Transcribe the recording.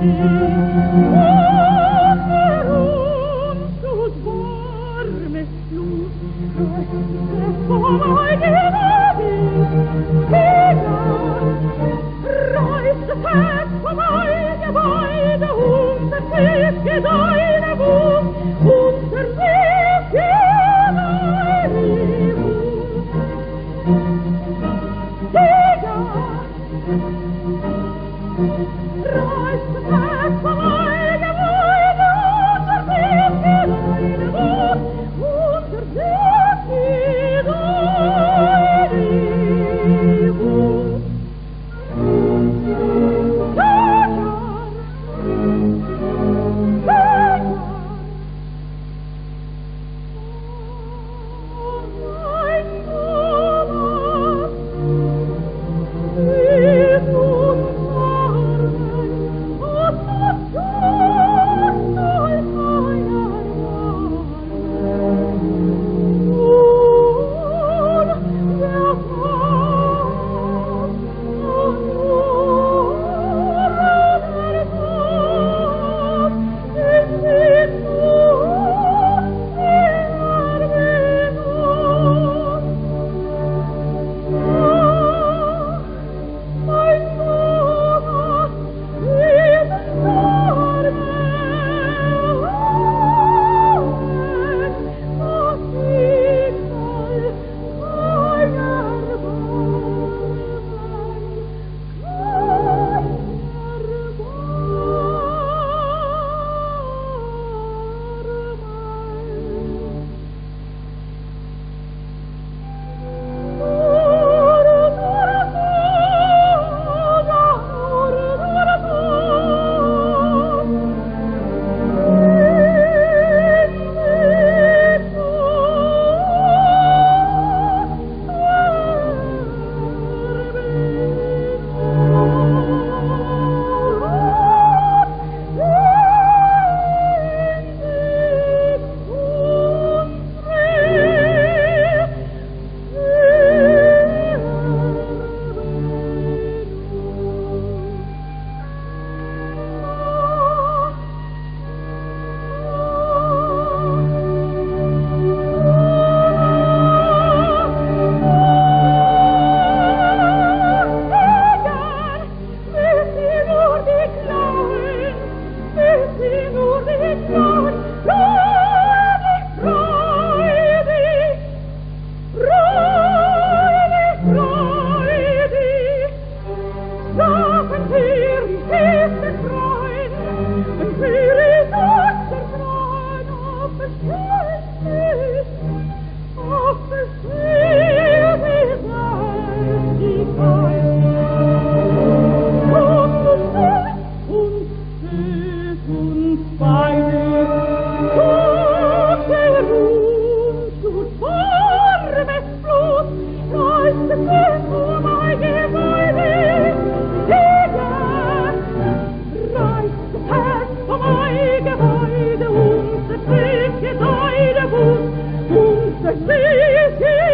Vai, miro, kurii fluti zvarmul, pused vermo avialga bo Bluetooth! Ja, pude. Reißt Christmas,